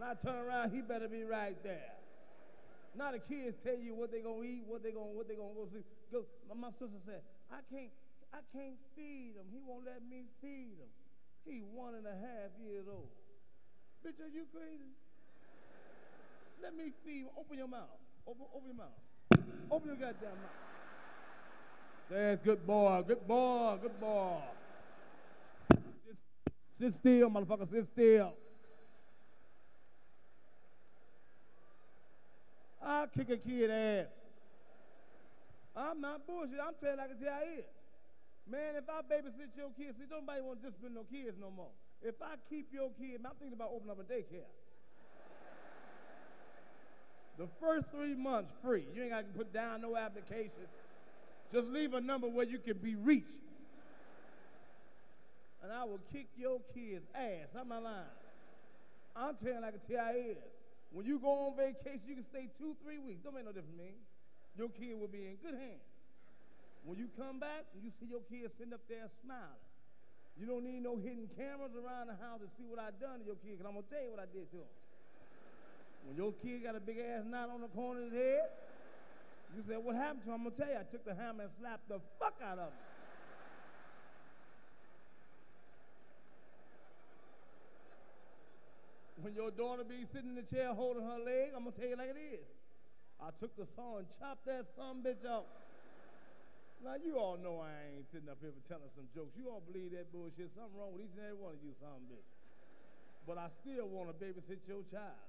When I turn around, he better be right there. Now the kids tell you what they gonna eat, what they gonna what they gonna go see. Go. My, sister said, I can't I can't feed him. He won't let me feed him. He one and a half years old. Bitch, are you crazy? Let me feed him. Open your mouth. Open, open your mouth. Open your goddamn mouth. That's good boy. Good boy. Good boy. Sit, sit still, motherfucker. Sit still. Kick a kid ass. I'm not bullshit. I'm telling like it's how it is. Man, if I babysit your kids, see, nobody want to discipline no kids no more. If I keep your kid, I'm thinking about opening up a daycare. the first three months free. You ain't got to put down no application. Just leave a number where you can be reached. And I will kick your kid's ass. I'm not lying. I'm telling like a TI is. When you go on vacation, you can stay two, three weeks. Don't make no difference to me. Your kid will be in good hands. When you come back, you see your kid sitting up there smiling. You don't need no hidden cameras around the house to see what I done to your kid, because I'm going to tell you what I did to him. When your kid got a big ass knot on the corner of his head, you said, what happened to him? I'm going to tell you, I took the hammer and slapped the fuck out of him. When your daughter be sitting in the chair holding her leg, I'm to tell you like it is. I took the saw and chopped that son bitch off. Now, you all know I ain't sitting up here for telling some jokes. You all believe that bullshit. Something wrong with each and every one of you, son bitch. But I still want to babysit your child.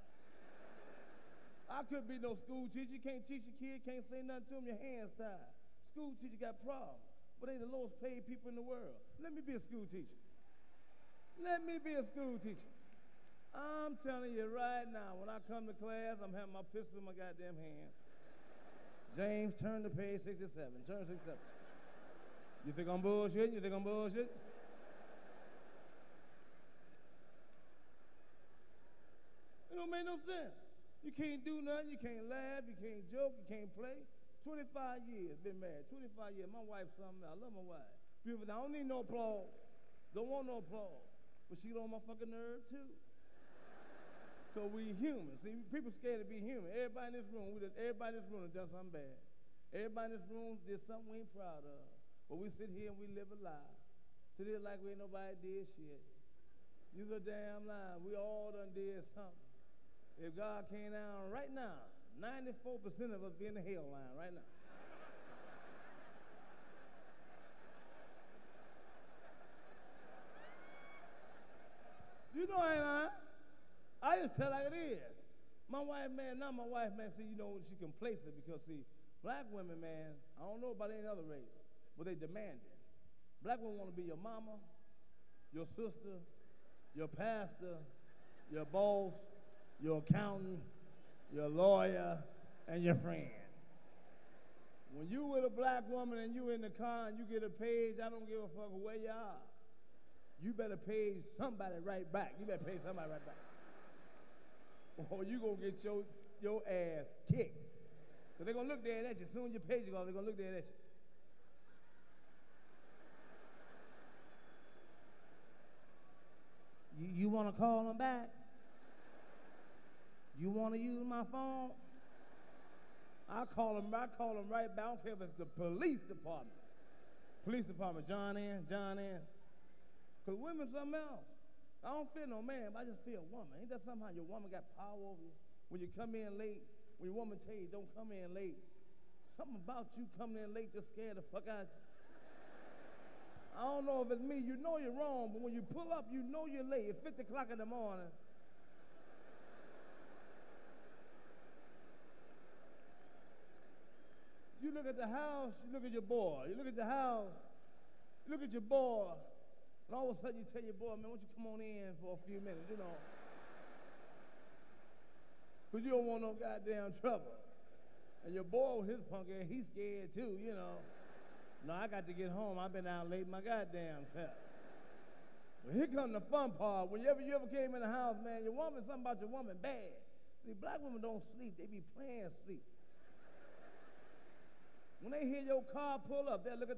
I could be no school teacher. You can't teach a kid, can't say nothing to him, your hands tied. School teacher got problems, but they the lowest paid people in the world. Let me be a school teacher. Let me be a school teacher. I'm telling you right now, when I come to class, I'm having my pistol in my goddamn hand. James, turn to page 67. Turn 67. You think I'm bullshit? You think I'm bullshit? It don't make no sense. You can't do nothing. You can't laugh. You can't joke. You can't play. 25 years, been married. 25 years. My wife's something. I love my wife. Beautiful. I don't need no applause. Don't want no applause. But she on my fucking nerve too. Because we human. See, people scared to be human. Everybody in this room, everybody in this room done something bad. Everybody in this room did something we ain't proud of. But we sit here and we live a lie. Sit here like we ain't nobody did shit. You's a damn lie. We all done did something. If God came down right now, 94% of us be in the hell line right now. you know I ain't lying. Tell like it is. My wife, man, not my wife, man, see, you know, she complacent because, see, black women, man, I don't know about any other race, but they demand it. Black women want to be your mama, your sister, your pastor, your boss, your accountant, your lawyer, and your friend. When you with a black woman and you in the car and you get a page, I don't give a fuck where you are. You better pay somebody right back. You better pay somebody right back or you gonna get your your ass kicked. Cause they're gonna look dead at you. As soon as your page goes, they're gonna look dead at you. You, you wanna call them back? You wanna use my phone? I call them, I call them right back. I don't care if it's the police department. Police department, John in, John in. Because women something else. I don't feel no man, but I just feel a woman. Ain't that somehow your woman got power over you? When you come in late, when your woman tell you don't come in late, something about you coming in late just scared the fuck out of you. I don't know if it's me. You know you're wrong, but when you pull up, you know you're late. It's 50 o'clock in the morning. You look at the house, you look at your boy. You look at the house, you look at your boy. And all of a sudden you tell your boy, man, why don't you come on in for a few minutes, you know? Because you don't want no goddamn trouble. And your boy with his punk ass, he's scared too, you know. No, I got to get home. I've been out late my goddamn self. But here comes the fun part. Whenever you ever came in the house, man, your woman, something about your woman bad. See, black women don't sleep. They be playing sleep. When they hear your car pull up, they'll look at